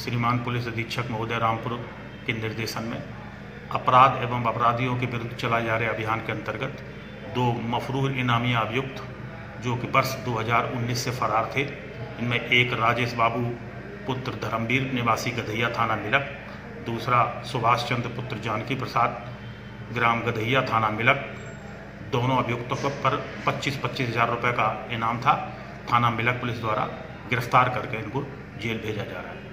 श्रीमान पुलिस अधीक्षक महोदय रामपुर के निर्देशन में अपराध एवं अपराधियों के विरुद्ध चलाए जा रहे अभियान के अंतर्गत दो मफरूर इनामी अभियुक्त, जो कि वर्ष 2019 से फरार थे। इनमें एक राजेश बाबू, पुत्र धर्मवीर निवासी गधैया थाना मिलक, दूसरा सुभाष चंद्र, पुत्र जानकी प्रसाद, ग्राम गधैया थाना मिलक। दोनों अभियुक्तों पर पच्चीस पच्चीस हज़ार रुपये का इनाम था। थाना मिलक पुलिस द्वारा गिरफ़्तार करके इनको जेल भेजा जा रहा है।